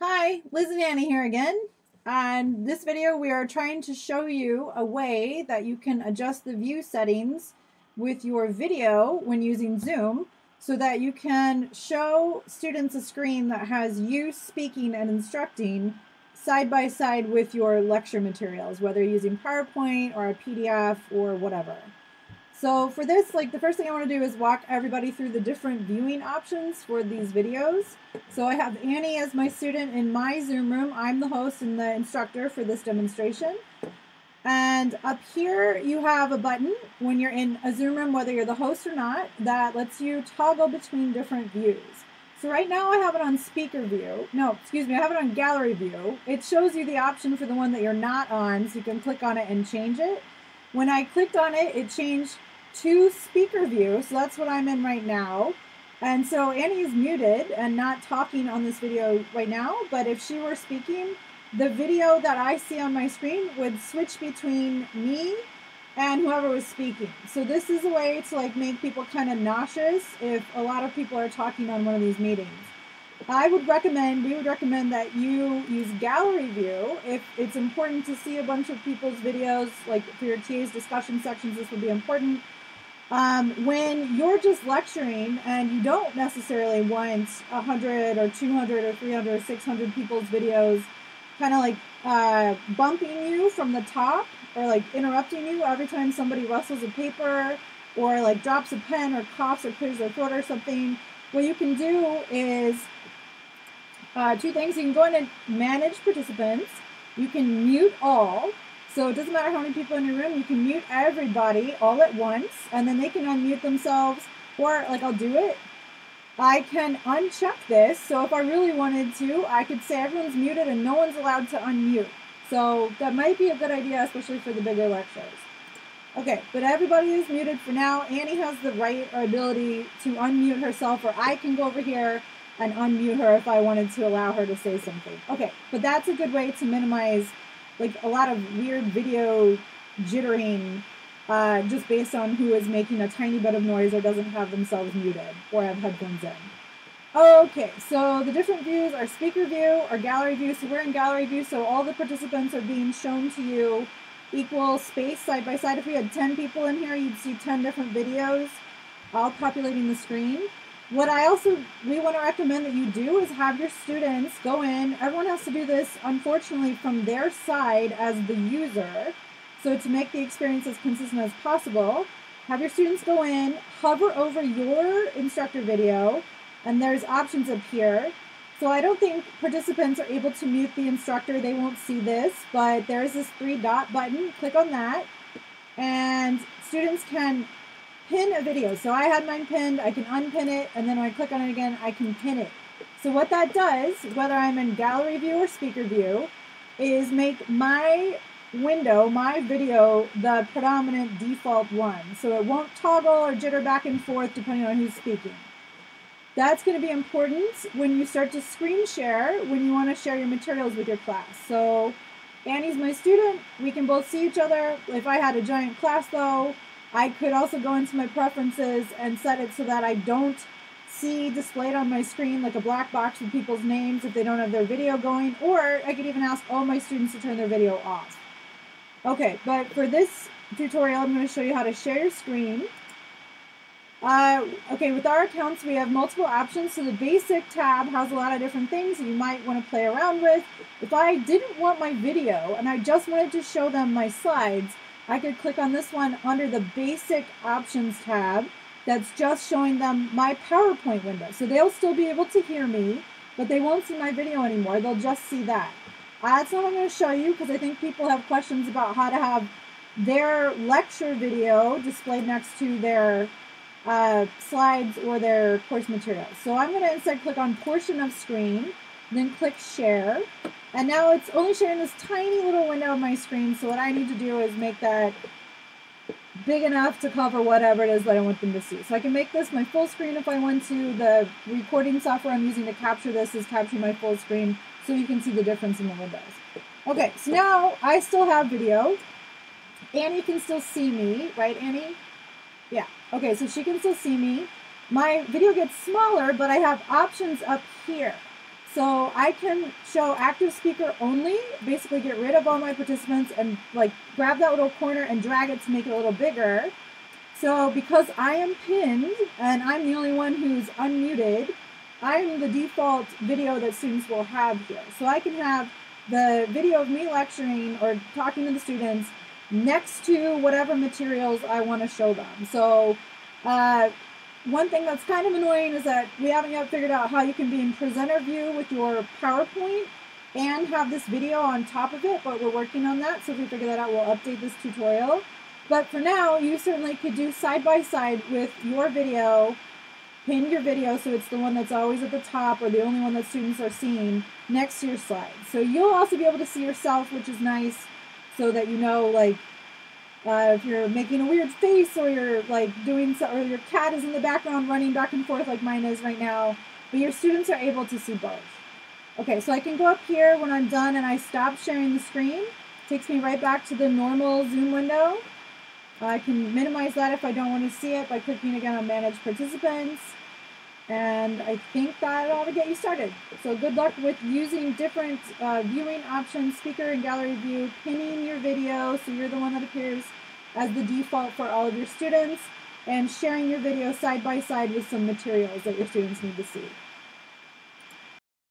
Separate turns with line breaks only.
Hi, Liz and Annie here again. On this video, we are trying to show you a way that you can adjust the view settings with your video when using Zoom so that you can show students a screen that has you speaking and instructing side by side with your lecture materials, whether using PowerPoint or a PDF or whatever. So for this, like the first thing I want to do is walk everybody through the different viewing options for these videos. So I have Annie as my student in my Zoom room. I'm the host and the instructor for this demonstration. And up here you have a button when you're in a Zoom room, whether you're the host or not, that lets you toggle between different views. So right now I have it on speaker view. No, excuse me, I have it on gallery view. It shows you the option for the one that you're not on, so you can click on it and change it. When I clicked on it, it changed to speaker view, so that's what I'm in right now. And so Annie is muted and not talking on this video right now, but if she were speaking, the video that I see on my screen would switch between me and whoever was speaking. So this is a way to like make people kind of nauseous if a lot of people are talking on one of these meetings. I would recommend, we would recommend that you use gallery view if it's important to see a bunch of people's videos, like for your TA's discussion sections, this would be important. Um, when you're just lecturing and you don't necessarily want 100 or 200 or 300 or 600 people's videos kind of like uh, bumping you from the top or like interrupting you every time somebody rustles a paper or like drops a pen or coughs or clears their throat or something, what you can do is uh, two things. You can go in and manage participants. You can mute all. So it doesn't matter how many people in your room, you can mute everybody all at once and then they can unmute themselves. Or like I'll do it. I can uncheck this. So if I really wanted to, I could say everyone's muted and no one's allowed to unmute. So that might be a good idea, especially for the bigger lectures. Okay, but everybody is muted for now. Annie has the right or ability to unmute herself, or I can go over here and unmute her if I wanted to allow her to say something. Okay, but that's a good way to minimize like a lot of weird video jittering uh, just based on who is making a tiny bit of noise or doesn't have themselves muted or have headphones in. Okay, so the different views are speaker view or gallery view. So we're in gallery view, so all the participants are being shown to you equal space side by side. If we had 10 people in here, you'd see 10 different videos all populating the screen. What I also, we want to recommend that you do is have your students go in. Everyone has to do this, unfortunately, from their side as the user. So to make the experience as consistent as possible, have your students go in, hover over your instructor video, and there's options up here. So I don't think participants are able to mute the instructor. They won't see this, but there's this three dot button. Click on that. And students can pin a video. So I had mine pinned. I can unpin it. And then when I click on it again, I can pin it. So what that does, whether I'm in gallery view or speaker view, is make my window, my video, the predominant default one. So it won't toggle or jitter back and forth depending on who's speaking. That's going to be important when you start to screen share when you want to share your materials with your class. So Annie's my student. We can both see each other. If I had a giant class though, I could also go into my preferences and set it so that I don't see displayed on my screen like a black box with people's names if they don't have their video going, or I could even ask all my students to turn their video off. Okay, but for this tutorial, I'm going to show you how to share your screen. Uh, okay, with our accounts, we have multiple options. So the basic tab has a lot of different things that you might want to play around with. If I didn't want my video and I just wanted to show them my slides, I could click on this one under the basic options tab that's just showing them my PowerPoint window. So they'll still be able to hear me, but they won't see my video anymore. They'll just see that. Uh, that's not what I'm going to show you because I think people have questions about how to have their lecture video displayed next to their uh, slides or their course materials. So I'm going to instead click on portion of screen, then click share. And now it's only sharing this tiny little window of my screen. So what I need to do is make that big enough to cover whatever it is that I want them to see. So I can make this my full screen if I want to. The recording software I'm using to capture this is capturing my full screen so you can see the difference in the windows. Okay, so now I still have video. Annie can still see me, right Annie? Yeah. Okay, so she can still see me. My video gets smaller, but I have options up here. So I can show active speaker only, basically get rid of all my participants and like grab that little corner and drag it to make it a little bigger. So because I am pinned and I'm the only one who's unmuted, I'm the default video that students will have here. So I can have the video of me lecturing or talking to the students next to whatever materials I want to show them. So uh, one thing that's kind of annoying is that we haven't yet figured out how you can be in presenter view with your PowerPoint and have this video on top of it, but we're working on that. So if we figure that out, we'll update this tutorial. But for now, you certainly could do side by side with your video, pin your video so it's the one that's always at the top or the only one that students are seeing next to your slide. So you'll also be able to see yourself, which is nice, so that you know like uh, if you're making a weird face or you're like doing so, or your cat is in the background running back and forth like mine is right now, but your students are able to see both. Okay, so I can go up here when I'm done and I stop sharing the screen. Takes me right back to the normal Zoom window. I can minimize that if I don't want to see it by clicking again on Manage Participants. And I think that ought to get you started. So good luck with using different uh, viewing options, speaker and gallery view, pinning your video so you're the one that appears as the default for all of your students, and sharing your video side by side with some materials that your students need to see.